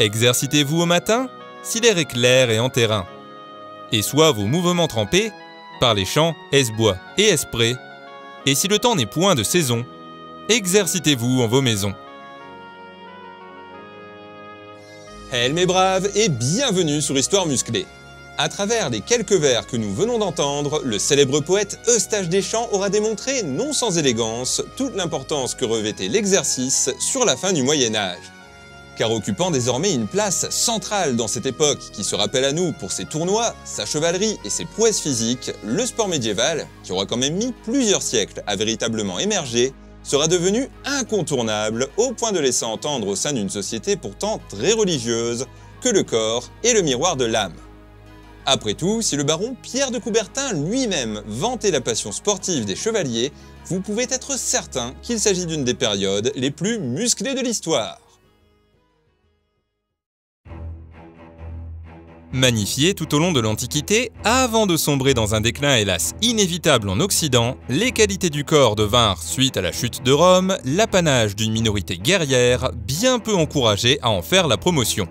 Exercitez-vous au matin si l'air est clair et en terrain. Et soit vos mouvements trempés par les champs Esbois et Espré. Et si le temps n'est point de saison, exercitez-vous en vos maisons. Elle mes braves et bienvenue sur Histoire musclée. À travers les quelques vers que nous venons d'entendre, le célèbre poète Eustache Deschamps aura démontré, non sans élégance, toute l'importance que revêtait l'exercice sur la fin du Moyen Âge. Car occupant désormais une place centrale dans cette époque qui se rappelle à nous pour ses tournois, sa chevalerie et ses prouesses physiques, le sport médiéval, qui aura quand même mis plusieurs siècles à véritablement émerger, sera devenu incontournable au point de laisser entendre au sein d'une société pourtant très religieuse que le corps est le miroir de l'âme. Après tout, si le baron Pierre de Coubertin lui-même vantait la passion sportive des chevaliers, vous pouvez être certain qu'il s'agit d'une des périodes les plus musclées de l'histoire. Magnifié tout au long de l'Antiquité, avant de sombrer dans un déclin hélas inévitable en Occident, les qualités du corps devinrent, suite à la chute de Rome, l'apanage d'une minorité guerrière bien peu encouragée à en faire la promotion.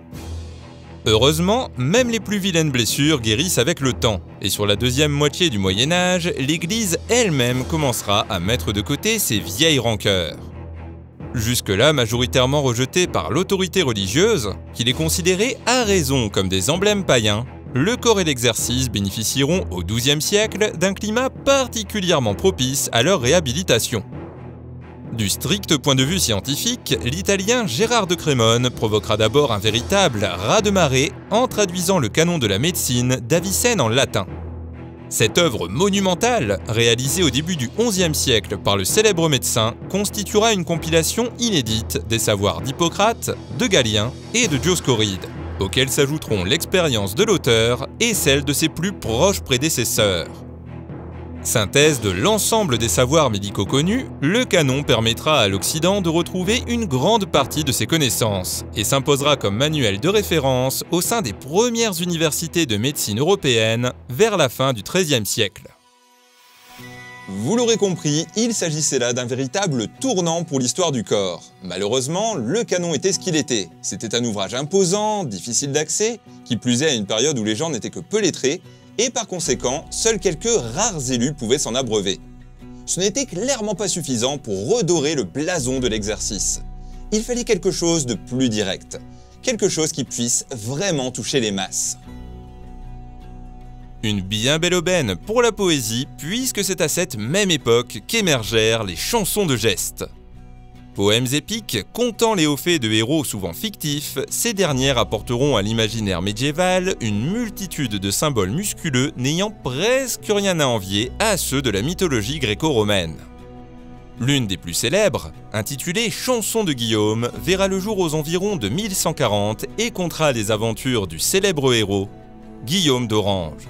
Heureusement, même les plus vilaines blessures guérissent avec le temps, et sur la deuxième moitié du Moyen Âge, l'Église elle-même commencera à mettre de côté ses vieilles rancœurs. Jusque-là majoritairement rejetées par l'autorité religieuse, qui les considérait à raison comme des emblèmes païens, le corps et l'exercice bénéficieront au XIIe siècle d'un climat particulièrement propice à leur réhabilitation. Du strict point de vue scientifique, l'italien Gérard de Crémone provoquera d'abord un véritable raz-de-marée en traduisant le canon de la médecine d'Avicenne en latin. Cette œuvre monumentale, réalisée au début du XIe siècle par le célèbre médecin, constituera une compilation inédite des savoirs d'Hippocrate, de Galien et de Dioscoride, auxquels s'ajouteront l'expérience de l'auteur et celle de ses plus proches prédécesseurs. Synthèse de l'ensemble des savoirs médicaux connus, le canon permettra à l'Occident de retrouver une grande partie de ses connaissances et s'imposera comme manuel de référence au sein des premières universités de médecine européennes vers la fin du XIIIe siècle. Vous l'aurez compris, il s'agissait là d'un véritable tournant pour l'histoire du corps. Malheureusement, le canon était ce qu'il était. C'était un ouvrage imposant, difficile d'accès, qui plus est à une période où les gens n'étaient que peu lettrés, et par conséquent, seuls quelques rares élus pouvaient s'en abreuver. Ce n'était clairement pas suffisant pour redorer le blason de l'exercice. Il fallait quelque chose de plus direct, quelque chose qui puisse vraiment toucher les masses. Une bien belle aubaine pour la poésie, puisque c'est à cette même époque qu'émergèrent les chansons de gestes. Poèmes épiques, contant les hauts faits de héros souvent fictifs, ces dernières apporteront à l'imaginaire médiéval une multitude de symboles musculeux n'ayant presque rien à envier à ceux de la mythologie gréco-romaine. L'une des plus célèbres, intitulée Chanson de Guillaume, verra le jour aux environs de 1140 et comptera les aventures du célèbre héros, Guillaume d'Orange.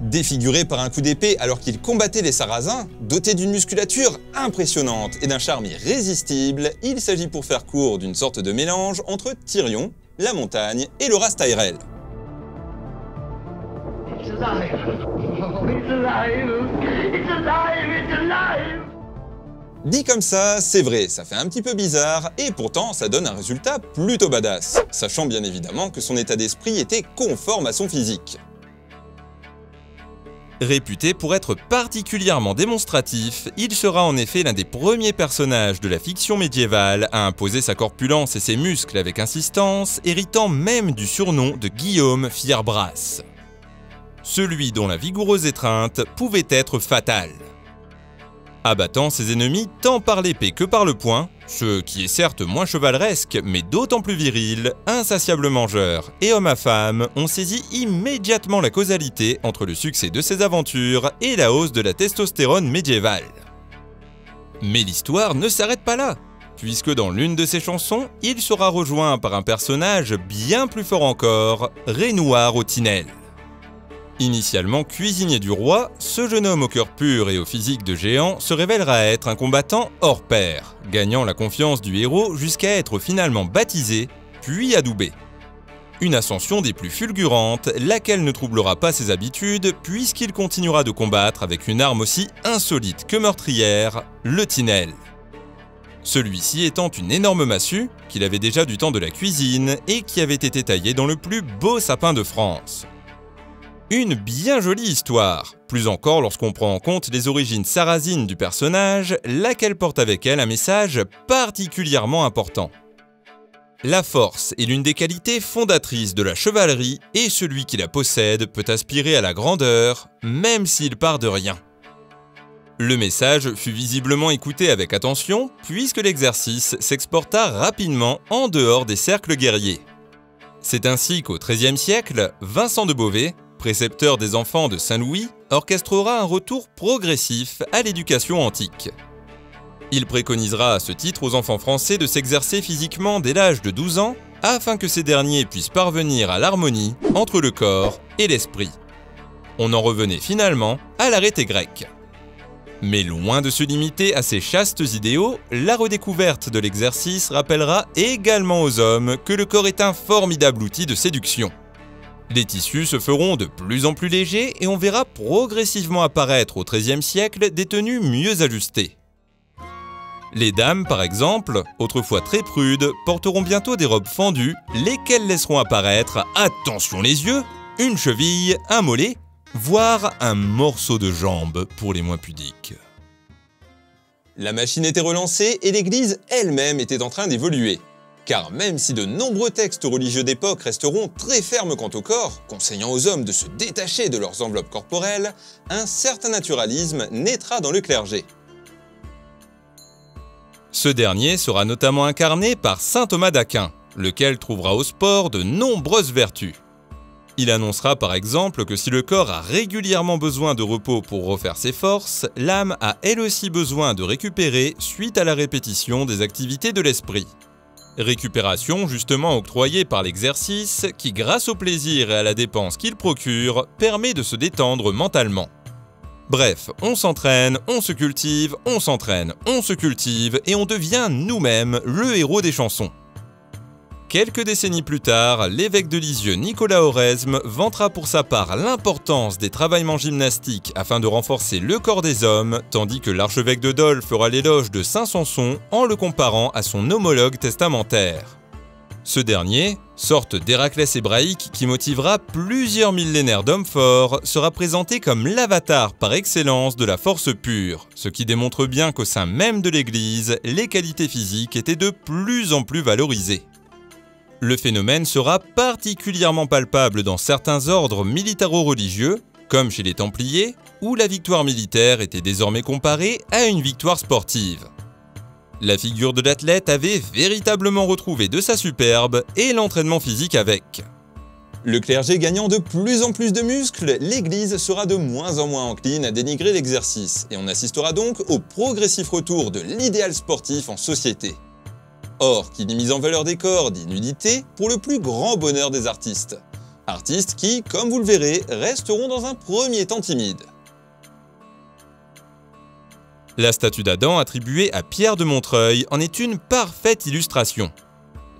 Défiguré par un coup d'épée alors qu'il combattait les Sarrasins, doté d'une musculature impressionnante et d'un charme irrésistible, il s'agit pour faire court d'une sorte de mélange entre Tyrion, la montagne et l'Horace Tyrell. Dit comme ça, c'est vrai, ça fait un petit peu bizarre, et pourtant ça donne un résultat plutôt badass, sachant bien évidemment que son état d'esprit était conforme à son physique. Réputé pour être particulièrement démonstratif, il sera en effet l'un des premiers personnages de la fiction médiévale à imposer sa corpulence et ses muscles avec insistance, héritant même du surnom de Guillaume Fierbras. Celui dont la vigoureuse étreinte pouvait être fatale. Abattant ses ennemis tant par l'épée que par le poing, ce qui est certes moins chevaleresque, mais d'autant plus viril, insatiable mangeur et homme à femme ont saisi immédiatement la causalité entre le succès de ses aventures et la hausse de la testostérone médiévale. Mais l'histoire ne s'arrête pas là, puisque dans l'une de ses chansons, il sera rejoint par un personnage bien plus fort encore, Renoir Autinel. Initialement cuisinier du roi, ce jeune homme au cœur pur et au physique de géant se révélera être un combattant hors pair, gagnant la confiance du héros jusqu'à être finalement baptisé, puis adoubé. Une ascension des plus fulgurantes, laquelle ne troublera pas ses habitudes puisqu'il continuera de combattre avec une arme aussi insolite que meurtrière, le Tinel. Celui-ci étant une énorme massue, qu'il avait déjà du temps de la cuisine et qui avait été taillée dans le plus beau sapin de France. Une bien jolie histoire, plus encore lorsqu'on prend en compte les origines sarrasines du personnage, laquelle porte avec elle un message particulièrement important. La force est l'une des qualités fondatrices de la chevalerie et celui qui la possède peut aspirer à la grandeur, même s'il part de rien. Le message fut visiblement écouté avec attention puisque l'exercice s'exporta rapidement en dehors des cercles guerriers. C'est ainsi qu'au XIIIe siècle, Vincent de Beauvais, précepteur des enfants de Saint-Louis, orchestrera un retour progressif à l'éducation antique. Il préconisera à ce titre aux enfants français de s'exercer physiquement dès l'âge de 12 ans afin que ces derniers puissent parvenir à l'harmonie entre le corps et l'esprit. On en revenait finalement à l'arrêté grec. Mais loin de se limiter à ces chastes idéaux, la redécouverte de l'exercice rappellera également aux hommes que le corps est un formidable outil de séduction. Les tissus se feront de plus en plus légers et on verra progressivement apparaître au XIIIe siècle des tenues mieux ajustées. Les dames, par exemple, autrefois très prudes, porteront bientôt des robes fendues, lesquelles laisseront apparaître, attention les yeux, une cheville, un mollet, voire un morceau de jambe pour les moins pudiques. La machine était relancée et l'Église elle-même était en train d'évoluer. Car même si de nombreux textes religieux d'époque resteront très fermes quant au corps, conseillant aux hommes de se détacher de leurs enveloppes corporelles, un certain naturalisme naîtra dans le clergé. Ce dernier sera notamment incarné par saint Thomas d'Aquin, lequel trouvera au sport de nombreuses vertus. Il annoncera par exemple que si le corps a régulièrement besoin de repos pour refaire ses forces, l'âme a elle aussi besoin de récupérer suite à la répétition des activités de l'esprit. Récupération justement octroyée par l'exercice qui, grâce au plaisir et à la dépense qu'il procure, permet de se détendre mentalement. Bref, on s'entraîne, on se cultive, on s'entraîne, on se cultive et on devient nous-mêmes le héros des chansons. Quelques décennies plus tard, l'évêque de Lisieux Nicolas Oresme vantera pour sa part l'importance des travaillements gymnastiques afin de renforcer le corps des hommes, tandis que l'archevêque de Dole fera l'éloge de Saint-Sanson en le comparant à son homologue testamentaire. Ce dernier, sorte d'Héraclès hébraïque qui motivera plusieurs millénaires d'hommes forts, sera présenté comme l'avatar par excellence de la force pure, ce qui démontre bien qu'au sein même de l'Église, les qualités physiques étaient de plus en plus valorisées. Le phénomène sera particulièrement palpable dans certains ordres militaro-religieux, comme chez les Templiers, où la victoire militaire était désormais comparée à une victoire sportive. La figure de l'athlète avait véritablement retrouvé de sa superbe et l'entraînement physique avec. Le clergé gagnant de plus en plus de muscles, l'Église sera de moins en moins encline à dénigrer l'exercice, et on assistera donc au progressif retour de l'idéal sportif en société. Or, qui dit mise en valeur des corps dit nudité pour le plus grand bonheur des artistes. Artistes qui, comme vous le verrez, resteront dans un premier temps timides. La statue d'Adam attribuée à Pierre de Montreuil en est une parfaite illustration.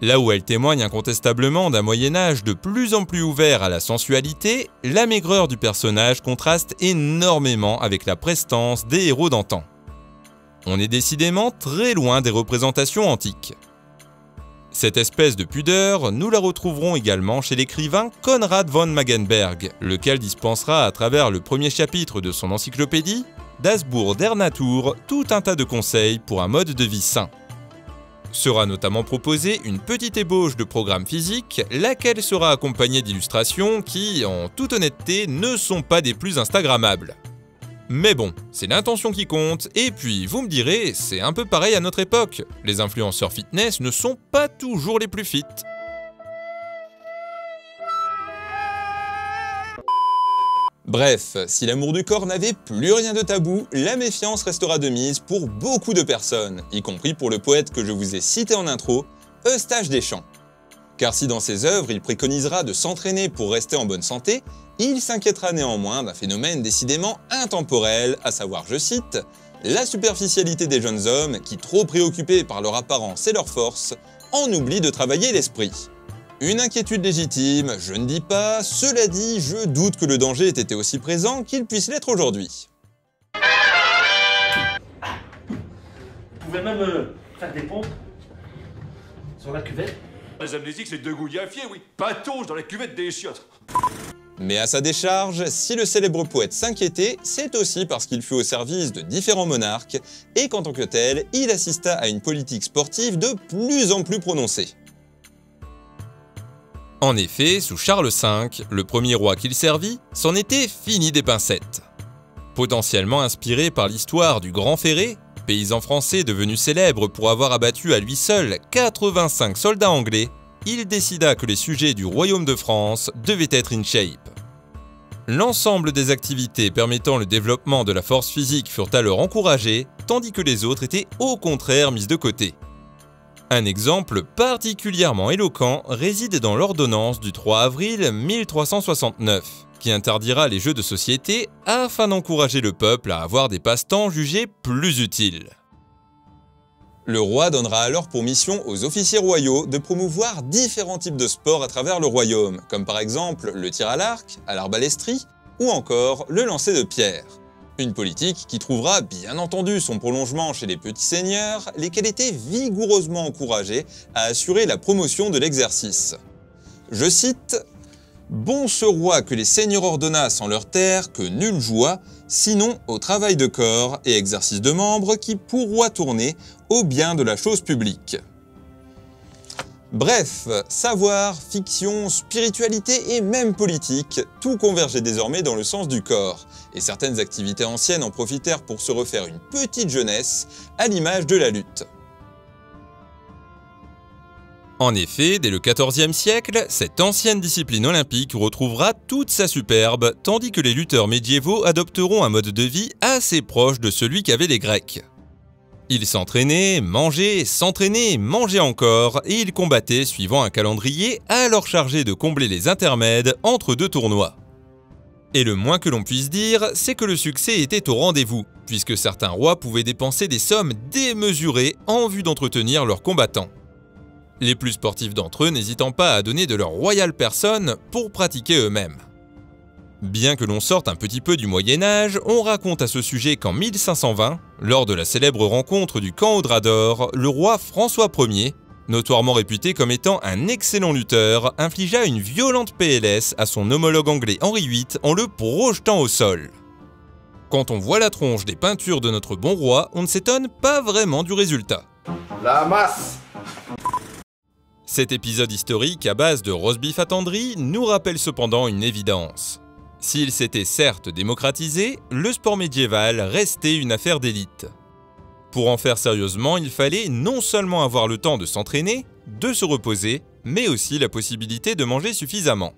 Là où elle témoigne incontestablement d'un Moyen Âge de plus en plus ouvert à la sensualité, la maigreur du personnage contraste énormément avec la prestance des héros d'antan. On est décidément très loin des représentations antiques. Cette espèce de pudeur, nous la retrouverons également chez l'écrivain Konrad von Magenberg, lequel dispensera à travers le premier chapitre de son encyclopédie d'Asbourg der Natur tout un tas de conseils pour un mode de vie sain. Sera notamment proposée une petite ébauche de programme physique, laquelle sera accompagnée d'illustrations qui, en toute honnêteté, ne sont pas des plus instagrammables. Mais bon, c'est l'intention qui compte, et puis vous me direz, c'est un peu pareil à notre époque. Les influenceurs fitness ne sont pas toujours les plus fit. Bref, si l'amour du corps n'avait plus rien de tabou, la méfiance restera de mise pour beaucoup de personnes, y compris pour le poète que je vous ai cité en intro, Eustache Deschamps. Car si dans ses œuvres il préconisera de s'entraîner pour rester en bonne santé, il s'inquiétera néanmoins d'un phénomène décidément intemporel, à savoir, je cite, la superficialité des jeunes hommes qui, trop préoccupés par leur apparence et leur force, en oublient de travailler l'esprit. Une inquiétude légitime, je ne dis pas, cela dit, je doute que le danger ait été aussi présent qu'il puisse l'être aujourd'hui. Vous pouvez même euh, faire des pompes sur la cuvette. Les amnésiques, c'est deux gouliafiers, oui. Patauge dans la cuvette des chiottes. Mais à sa décharge, si le célèbre poète s'inquiétait, c'est aussi parce qu'il fut au service de différents monarques et qu'en tant que tel, il assista à une politique sportive de plus en plus prononcée. En effet, sous Charles V, le premier roi qu'il servit, c'en était fini des pincettes. Potentiellement inspiré par l'histoire du Grand Ferré, paysan français devenu célèbre pour avoir abattu à lui seul 85 soldats anglais, il décida que les sujets du royaume de France devaient être in shape. L'ensemble des activités permettant le développement de la force physique furent alors encouragées, tandis que les autres étaient au contraire mises de côté. Un exemple particulièrement éloquent réside dans l'ordonnance du 3 avril 1369, interdira les jeux de société afin d'encourager le peuple à avoir des passe-temps jugés plus utiles. Le roi donnera alors pour mission aux officiers royaux de promouvoir différents types de sports à travers le royaume, comme par exemple le tir à l'arc, à l'arbalestrie ou encore le lancer de pierre. Une politique qui trouvera bien entendu son prolongement chez les petits seigneurs, lesquels étaient vigoureusement encouragés à assurer la promotion de l'exercice. Je cite Bon ce roi que les seigneurs ordonnassent en leur terre que nul joua, sinon au travail de corps et exercice de membres qui pourroient tourner au bien de la chose publique. Bref, savoir, fiction, spiritualité et même politique, tout convergeait désormais dans le sens du corps, et certaines activités anciennes en profitèrent pour se refaire une petite jeunesse, à l'image de la lutte. En effet, dès le XIVe siècle, cette ancienne discipline olympique retrouvera toute sa superbe, tandis que les lutteurs médiévaux adopteront un mode de vie assez proche de celui qu'avaient les Grecs. Ils s'entraînaient, mangeaient, s'entraînaient, mangeaient encore, et ils combattaient suivant un calendrier alors chargé de combler les intermèdes entre deux tournois. Et le moins que l'on puisse dire, c'est que le succès était au rendez-vous, puisque certains rois pouvaient dépenser des sommes démesurées en vue d'entretenir leurs combattants les plus sportifs d'entre eux n'hésitant pas à donner de leur royale personne pour pratiquer eux-mêmes. Bien que l'on sorte un petit peu du Moyen Âge, on raconte à ce sujet qu'en 1520, lors de la célèbre rencontre du camp Audrador, le roi François Ier, notoirement réputé comme étant un excellent lutteur, infligea une violente PLS à son homologue anglais Henri VIII en le projetant au sol. Quand on voit la tronche des peintures de notre bon roi, on ne s'étonne pas vraiment du résultat. La masse cet épisode historique à base de roast beef attendri nous rappelle cependant une évidence. S'il s'était certes démocratisé, le sport médiéval restait une affaire d'élite. Pour en faire sérieusement, il fallait non seulement avoir le temps de s'entraîner, de se reposer, mais aussi la possibilité de manger suffisamment.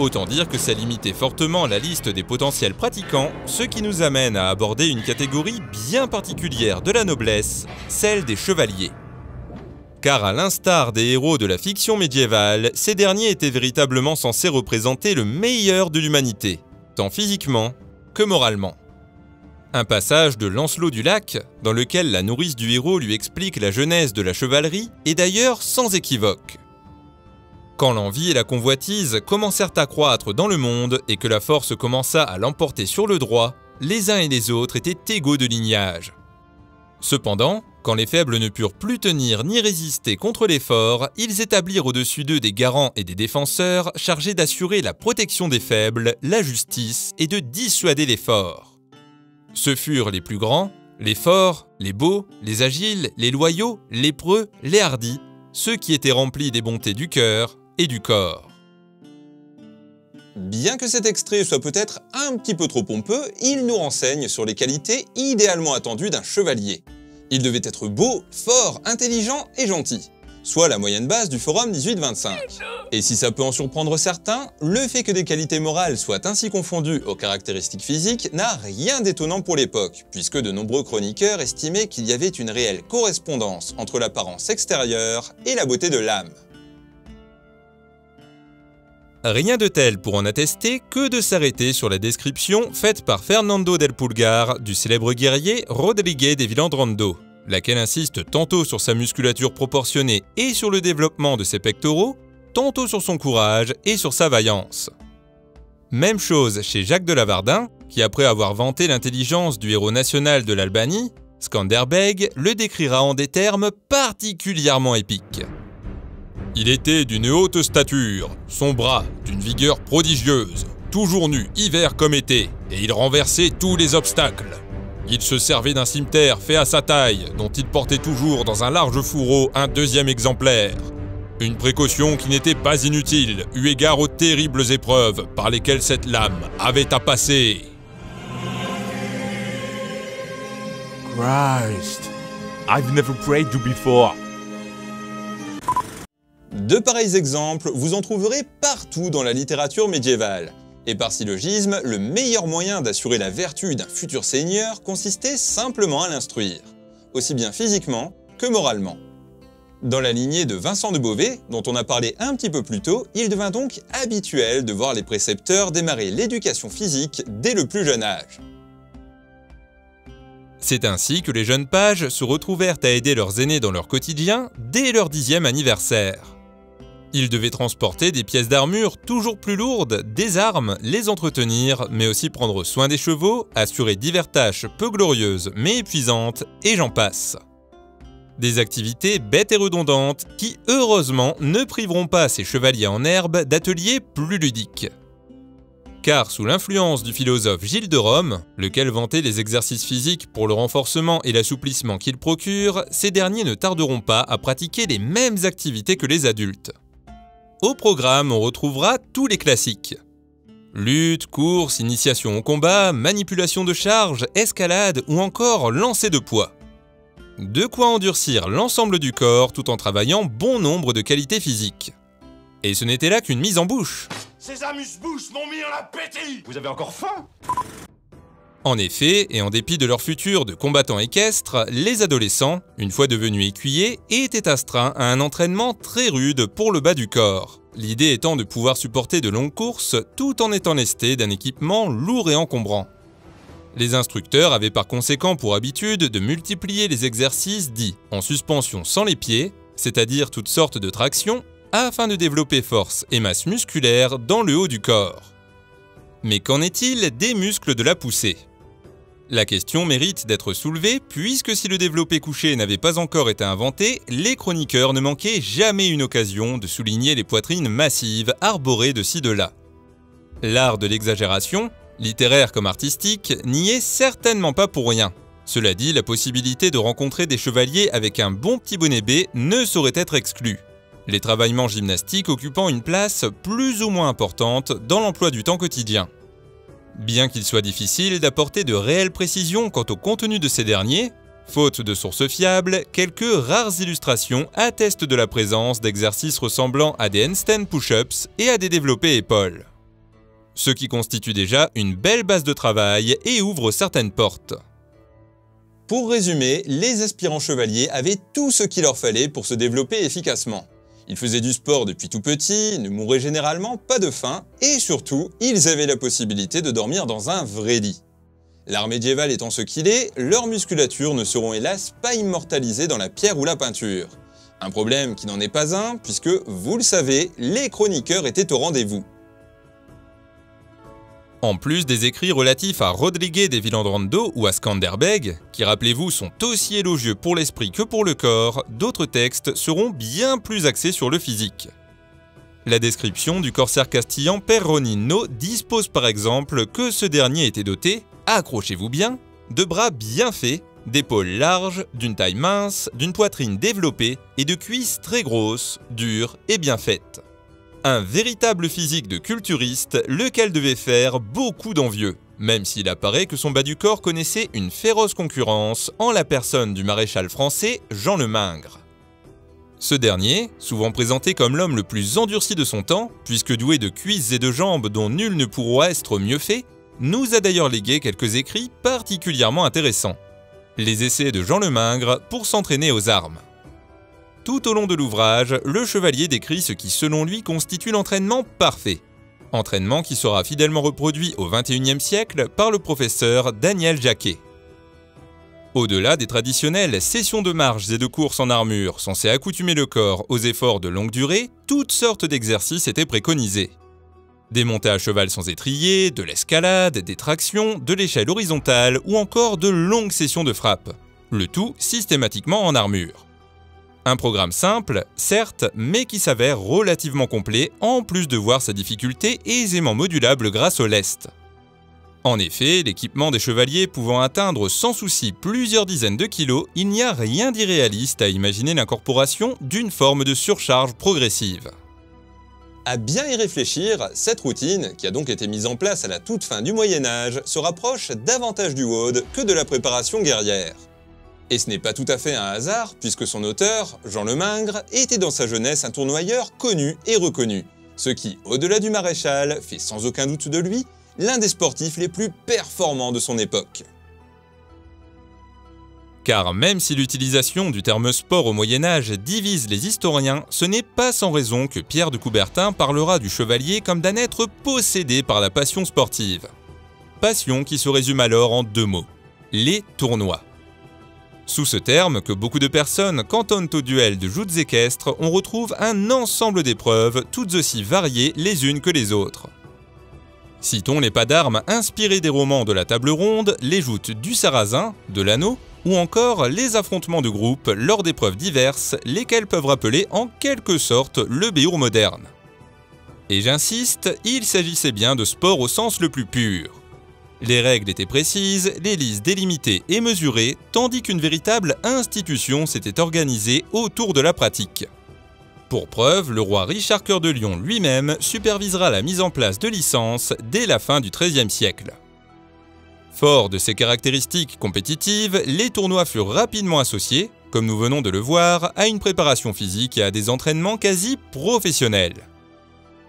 Autant dire que ça limitait fortement la liste des potentiels pratiquants, ce qui nous amène à aborder une catégorie bien particulière de la noblesse, celle des chevaliers car à l'instar des héros de la fiction médiévale, ces derniers étaient véritablement censés représenter le meilleur de l'humanité, tant physiquement que moralement. Un passage de Lancelot du Lac, dans lequel la nourrice du héros lui explique la genèse de la chevalerie, est d'ailleurs sans équivoque. Quand l'envie et la convoitise commencèrent à croître dans le monde et que la force commença à l'emporter sur le droit, les uns et les autres étaient égaux de lignage. Cependant, quand les faibles ne purent plus tenir ni résister contre les forts, ils établirent au-dessus d'eux des garants et des défenseurs chargés d'assurer la protection des faibles, la justice et de dissuader les forts. Ce furent les plus grands, les forts, les beaux, les agiles, les loyaux, les preux, les hardis, ceux qui étaient remplis des bontés du cœur et du corps. Bien que cet extrait soit peut-être un petit peu trop pompeux, il nous renseigne sur les qualités idéalement attendues d'un chevalier. Il devait être beau, fort, intelligent et gentil, soit la moyenne base du forum 1825. Et si ça peut en surprendre certains, le fait que des qualités morales soient ainsi confondues aux caractéristiques physiques n'a rien d'étonnant pour l'époque, puisque de nombreux chroniqueurs estimaient qu'il y avait une réelle correspondance entre l'apparence extérieure et la beauté de l'âme. Rien de tel pour en attester que de s'arrêter sur la description faite par Fernando del Pulgar du célèbre guerrier Rodrigue de Villandrando, laquelle insiste tantôt sur sa musculature proportionnée et sur le développement de ses pectoraux, tantôt sur son courage et sur sa vaillance. Même chose chez Jacques de Lavardin, qui après avoir vanté l'intelligence du héros national de l'Albanie, Skanderbeg le décrira en des termes particulièrement épiques. Il était d'une haute stature, son bras d'une vigueur prodigieuse, toujours nu, hiver comme été, et il renversait tous les obstacles. Il se servait d'un cimeterre fait à sa taille, dont il portait toujours dans un large fourreau un deuxième exemplaire. Une précaution qui n'était pas inutile, eu égard aux terribles épreuves par lesquelles cette lame avait à passer. Christ. I've never prayed you before. De pareils exemples, vous en trouverez partout dans la littérature médiévale. Et par syllogisme, le meilleur moyen d'assurer la vertu d'un futur seigneur consistait simplement à l'instruire, aussi bien physiquement que moralement. Dans la lignée de Vincent de Beauvais, dont on a parlé un petit peu plus tôt, il devint donc habituel de voir les précepteurs démarrer l'éducation physique dès le plus jeune âge. C'est ainsi que les jeunes pages se retrouvèrent à aider leurs aînés dans leur quotidien dès leur dixième anniversaire. Ils devaient transporter des pièces d'armure toujours plus lourdes, des armes, les entretenir, mais aussi prendre soin des chevaux, assurer diverses tâches peu glorieuses mais épuisantes, et j'en passe. Des activités bêtes et redondantes qui, heureusement, ne priveront pas ces chevaliers en herbe d'ateliers plus ludiques. Car sous l'influence du philosophe Gilles de Rome, lequel vantait les exercices physiques pour le renforcement et l'assouplissement qu'ils procurent, ces derniers ne tarderont pas à pratiquer les mêmes activités que les adultes. Au programme, on retrouvera tous les classiques. Lutte, course, initiation au combat, manipulation de charge, escalade ou encore lancer de poids. De quoi endurcir l'ensemble du corps tout en travaillant bon nombre de qualités physiques. Et ce n'était là qu'une mise en bouche. Ces amuse-bouches m'ont mis en appétit Vous avez encore faim? En effet, et en dépit de leur futur de combattants équestres, les adolescents, une fois devenus écuyers, étaient astreints à un entraînement très rude pour le bas du corps. L'idée étant de pouvoir supporter de longues courses tout en étant lestés d'un équipement lourd et encombrant. Les instructeurs avaient par conséquent pour habitude de multiplier les exercices dits en suspension sans les pieds, c'est-à-dire toutes sortes de tractions, afin de développer force et masse musculaire dans le haut du corps. Mais qu'en est-il des muscles de la poussée? La question mérite d'être soulevée puisque si le développé couché n'avait pas encore été inventé, les chroniqueurs ne manquaient jamais une occasion de souligner les poitrines massives arborées de ci de là. L'art de l'exagération, littéraire comme artistique, n'y est certainement pas pour rien. Cela dit, la possibilité de rencontrer des chevaliers avec un bon petit bonnet B ne saurait être exclue. Les travaillements gymnastiques occupant une place plus ou moins importante dans l'emploi du temps quotidien. Bien qu'il soit difficile d'apporter de réelles précisions quant au contenu de ces derniers, faute de sources fiables, quelques rares illustrations attestent de la présence d'exercices ressemblant à des handstand push-ups et à des développés épaules. Ce qui constitue déjà une belle base de travail et ouvre certaines portes. Pour résumer, les aspirants chevaliers avaient tout ce qu'il leur fallait pour se développer efficacement. Ils faisaient du sport depuis tout petit, ne mouraient généralement pas de faim, et surtout, ils avaient la possibilité de dormir dans un vrai lit. L'art médiéval étant ce qu'il est, leurs musculatures ne seront hélas pas immortalisées dans la pierre ou la peinture. Un problème qui n'en est pas un, puisque, vous le savez, les chroniqueurs étaient au rendez-vous. En plus des écrits relatifs à Rodrigue de Villandrando ou à Skanderbeg, qui rappelez-vous sont aussi élogieux pour l'esprit que pour le corps, d'autres textes seront bien plus axés sur le physique. La description du corsaire castillan Perronino dispose par exemple que ce dernier était doté, accrochez-vous bien, de bras bien faits, d'épaules larges, d'une taille mince, d'une poitrine développée et de cuisses très grosses, dures et bien faites. Un véritable physique de culturiste, lequel devait faire beaucoup d'envieux, même s'il apparaît que son bas du corps connaissait une féroce concurrence en la personne du maréchal français Jean le Mingre. Ce dernier, souvent présenté comme l'homme le plus endurci de son temps, puisque doué de cuisses et de jambes dont nul ne pourra être mieux fait, nous a d'ailleurs légué quelques écrits particulièrement intéressants. Les essais de Jean le Mingre pour s'entraîner aux armes. Tout au long de l'ouvrage, le chevalier décrit ce qui selon lui constitue l'entraînement parfait. Entraînement qui sera fidèlement reproduit au XXIe siècle par le professeur Daniel Jacquet. Au-delà des traditionnelles sessions de marches et de courses en armure censées accoutumer le corps aux efforts de longue durée, toutes sortes d'exercices étaient préconisés. Des montées à cheval sans étrier, de l'escalade, des tractions, de l'échelle horizontale ou encore de longues sessions de frappe. le tout systématiquement en armure. Un programme simple, certes, mais qui s'avère relativement complet, en plus de voir sa difficulté aisément modulable grâce au lest. En effet, l'équipement des chevaliers pouvant atteindre sans souci plusieurs dizaines de kilos, il n'y a rien d'irréaliste à imaginer l'incorporation d'une forme de surcharge progressive. À bien y réfléchir, cette routine, qui a donc été mise en place à la toute fin du Moyen Âge, se rapproche davantage du WOD que de la préparation guerrière. Et ce n'est pas tout à fait un hasard, puisque son auteur, Jean Lemingre, était dans sa jeunesse un tournoyeur connu et reconnu, ce qui, au-delà du maréchal, fait sans aucun doute de lui l'un des sportifs les plus performants de son époque. Car même si l'utilisation du terme sport au Moyen Âge divise les historiens, ce n'est pas sans raison que Pierre de Coubertin parlera du chevalier comme d'un être possédé par la passion sportive. Passion qui se résume alors en deux mots, les tournois. Sous ce terme, que beaucoup de personnes cantonnent au duel de joutes équestres, on retrouve un ensemble d'épreuves toutes aussi variées les unes que les autres. Citons les pas d'armes inspirés des romans de la table ronde, les joutes du sarrasin, de l'anneau, ou encore les affrontements de groupe lors d'épreuves diverses, lesquelles peuvent rappeler en quelque sorte le béour moderne. Et j'insiste, il s'agissait bien de sport au sens le plus pur. Les règles étaient précises, les listes délimitées et mesurées, tandis qu'une véritable institution s'était organisée autour de la pratique. Pour preuve, le roi Richard Cœur de Lion lui-même supervisera la mise en place de licences dès la fin du XIIIe siècle. Fort de ces caractéristiques compétitives, les tournois furent rapidement associés, comme nous venons de le voir, à une préparation physique et à des entraînements quasi professionnels.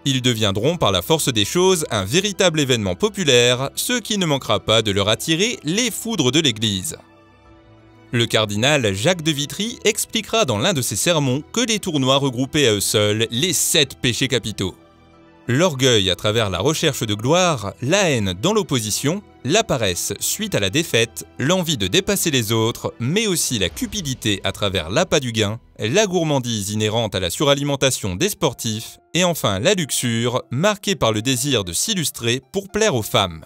Ils deviendront par la force des choses un véritable événement populaire, ce qui ne manquera pas de leur attirer les foudres de l'Église. Le cardinal Jacques de Vitry expliquera dans l'un de ses sermons que les tournois regroupaient à eux seuls les sept péchés capitaux. L'orgueil à travers la recherche de gloire, la haine dans l'opposition, la paresse suite à la défaite, l'envie de dépasser les autres, mais aussi la cupidité à travers l'appât du gain, la gourmandise inhérente à la suralimentation des sportifs, et enfin la luxure, marquée par le désir de s'illustrer pour plaire aux femmes.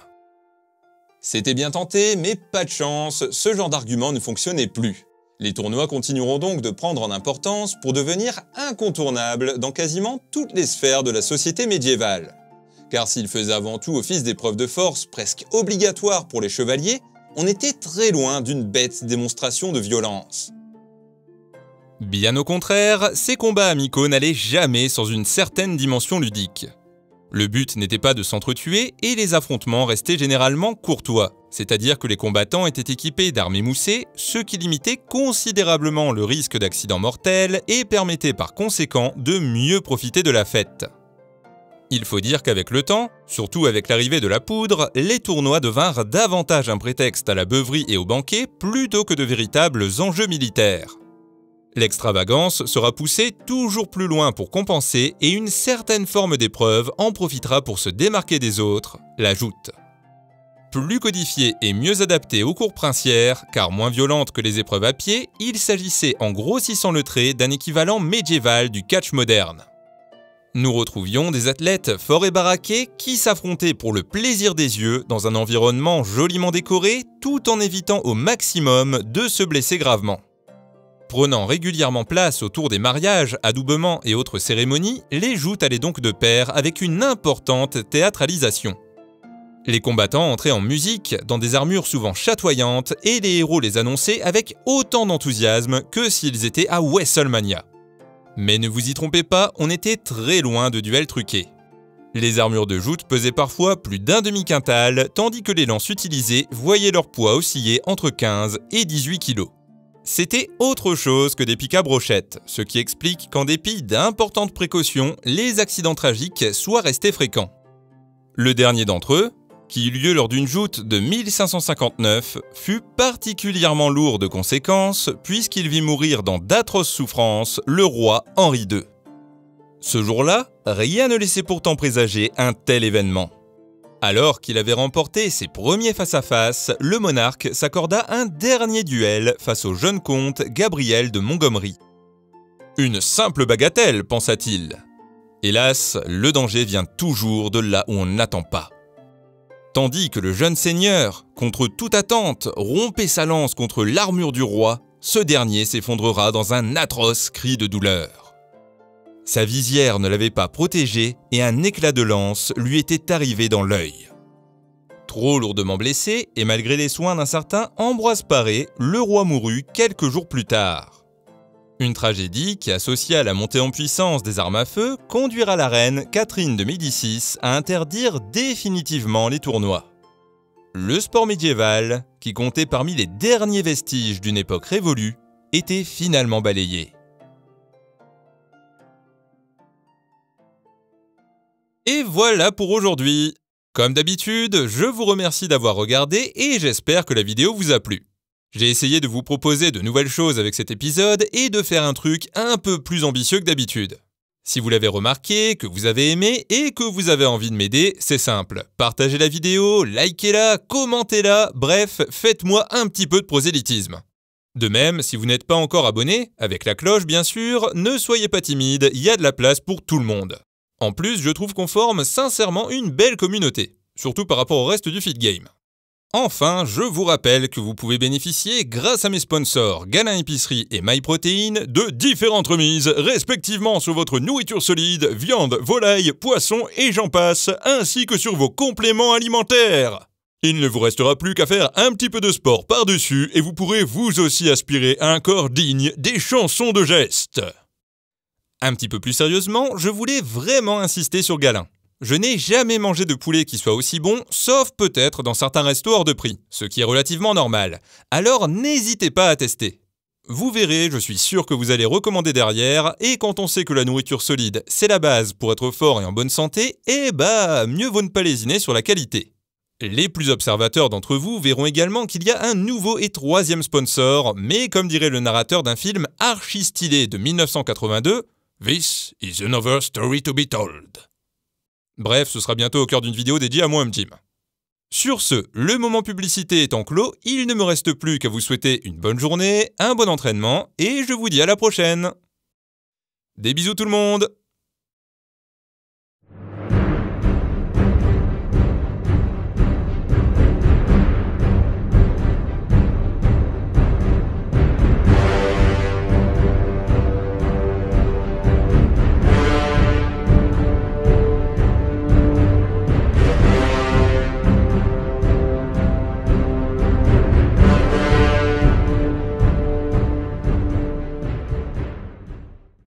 C'était bien tenté, mais pas de chance, ce genre d'argument ne fonctionnait plus. Les tournois continueront donc de prendre en importance pour devenir incontournables dans quasiment toutes les sphères de la société médiévale. Car s'ils faisaient avant tout office d'épreuves de force presque obligatoires pour les chevaliers, on était très loin d'une bête démonstration de violence. Bien au contraire, ces combats amicaux n'allaient jamais sans une certaine dimension ludique. Le but n'était pas de s'entretuer et les affrontements restaient généralement courtois, c'est-à-dire que les combattants étaient équipés d'armes émoussées, ce qui limitait considérablement le risque d'accident mortel et permettait par conséquent de mieux profiter de la fête. Il faut dire qu'avec le temps, surtout avec l'arrivée de la poudre, les tournois devinrent davantage un prétexte à la beuverie et au banquet plutôt que de véritables enjeux militaires. L'extravagance sera poussée toujours plus loin pour compenser et une certaine forme d'épreuve en profitera pour se démarquer des autres, la joute. Plus codifiée et mieux adaptée aux cours princières, car moins violente que les épreuves à pied, il s'agissait en grossissant le trait d'un équivalent médiéval du catch moderne. Nous retrouvions des athlètes forts et baraqués qui s'affrontaient pour le plaisir des yeux dans un environnement joliment décoré tout en évitant au maximum de se blesser gravement. Prenant régulièrement place autour des mariages, adoubements et autres cérémonies, les joutes allaient donc de pair avec une importante théâtralisation. Les combattants entraient en musique, dans des armures souvent chatoyantes, et les héros les annonçaient avec autant d'enthousiasme que s'ils étaient à WrestleMania. Mais ne vous y trompez pas, on était très loin de duels truqués. Les armures de joute pesaient parfois plus d'un demi-quintal, tandis que les lances utilisées voyaient leur poids osciller entre 15 et 18 kilos. C'était autre chose que des pics à brochettes, ce qui explique qu'en dépit d'importantes précautions, les accidents tragiques soient restés fréquents. Le dernier d'entre eux, qui eut lieu lors d'une joute de 1559, fut particulièrement lourd de conséquences puisqu'il vit mourir dans d'atroces souffrances le roi Henri II. Ce jour-là, rien ne laissait pourtant présager un tel événement. Alors qu'il avait remporté ses premiers face-à-face, le monarque s'accorda un dernier duel face au jeune comte Gabriel de Montgomery. Une simple bagatelle, pensa-t-il. Hélas, le danger vient toujours de là où on n'attend pas. Tandis que le jeune seigneur, contre toute attente, rompait sa lance contre l'armure du roi, ce dernier s'effondrera dans un atroce cri de douleur. Sa visière ne l'avait pas protégé et un éclat de lance lui était arrivé dans l'œil. Trop lourdement blessé, et malgré les soins d'un certain Ambroise Paré, le roi mourut quelques jours plus tard. Une tragédie qui, associée à la montée en puissance des armes à feu, conduira la reine Catherine de Médicis à interdire définitivement les tournois. Le sport médiéval, qui comptait parmi les derniers vestiges d'une époque révolue, était finalement balayé. Et voilà pour aujourd'hui. Comme d'habitude, je vous remercie d'avoir regardé et j'espère que la vidéo vous a plu. J'ai essayé de vous proposer de nouvelles choses avec cet épisode et de faire un truc un peu plus ambitieux que d'habitude. Si vous l'avez remarqué, que vous avez aimé et que vous avez envie de m'aider, c'est simple. Partagez la vidéo, likez-la, commentez-la, bref, faites-moi un petit peu de prosélytisme. De même, si vous n'êtes pas encore abonné, avec la cloche bien sûr, ne soyez pas timide, il y a de la place pour tout le monde. En plus, je trouve qu'on forme sincèrement une belle communauté, surtout par rapport au reste du feed game. Enfin, je vous rappelle que vous pouvez bénéficier, grâce à mes sponsors Galin Épicerie et MyProtein, de différentes remises, respectivement sur votre nourriture solide, viande, volaille, poisson et j'en passe, ainsi que sur vos compléments alimentaires. Il ne vous restera plus qu'à faire un petit peu de sport par-dessus et vous pourrez vous aussi aspirer à un corps digne des chansons de gestes. Un petit peu plus sérieusement, je voulais vraiment insister sur Galin. Je n'ai jamais mangé de poulet qui soit aussi bon, sauf peut-être dans certains restos hors de prix, ce qui est relativement normal. Alors n'hésitez pas à tester. Vous verrez, je suis sûr que vous allez recommander derrière, et quand on sait que la nourriture solide, c'est la base pour être fort et en bonne santé, eh bah, mieux vaut ne pas lésiner sur la qualité. Les plus observateurs d'entre vous verront également qu'il y a un nouveau et troisième sponsor, mais comme dirait le narrateur d'un film archi stylé de 1982, This is another story to be told. Bref, ce sera bientôt au cœur d'une vidéo dédiée à moi, Team. Sur ce, le moment publicité étant clos, il ne me reste plus qu'à vous souhaiter une bonne journée, un bon entraînement, et je vous dis à la prochaine Des bisous tout le monde